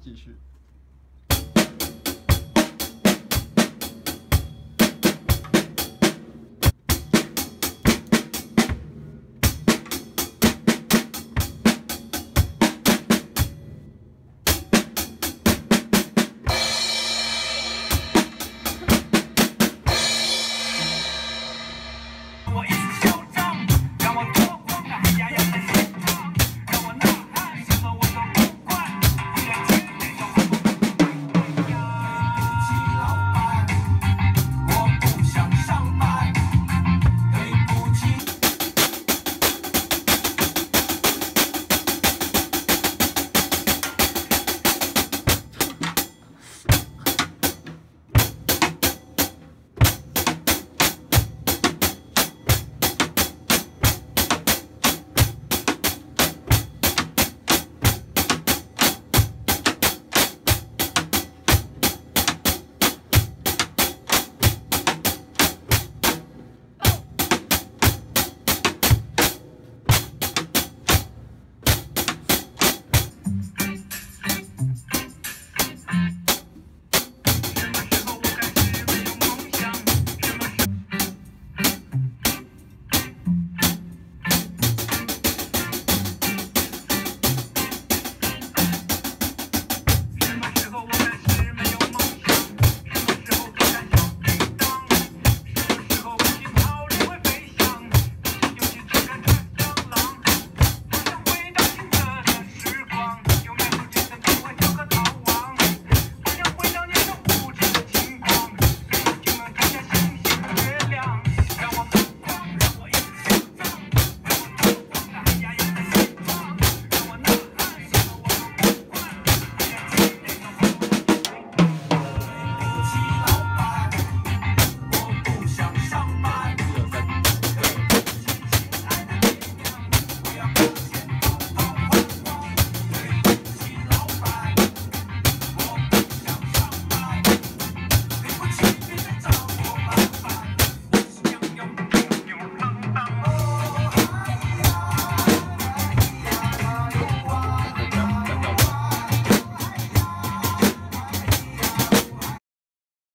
继续。